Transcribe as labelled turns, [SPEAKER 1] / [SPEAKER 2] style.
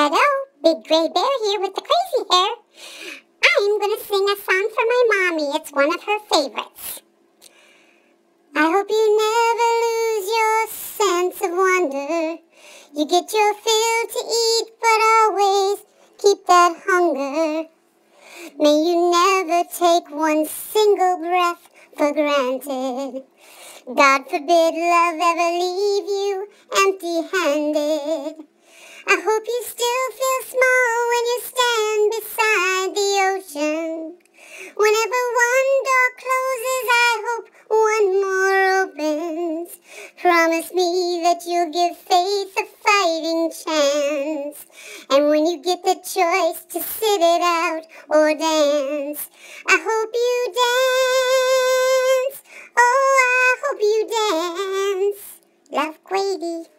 [SPEAKER 1] Hello, Big Gray Bear here with the crazy hair. I'm going to sing a song for my mommy. It's one of her favorites. I hope you never lose your sense of wonder. You get your fill to eat, but always keep that hunger. May you never take one single breath for granted. God forbid love ever leave you empty-handed. I hope you still feel small when you stand beside the ocean. Whenever one door closes, I hope one more opens. Promise me that you'll give faith a fighting chance. And when you get the choice to sit it out or dance, I hope you dance. Oh, I hope you dance. Love Grady.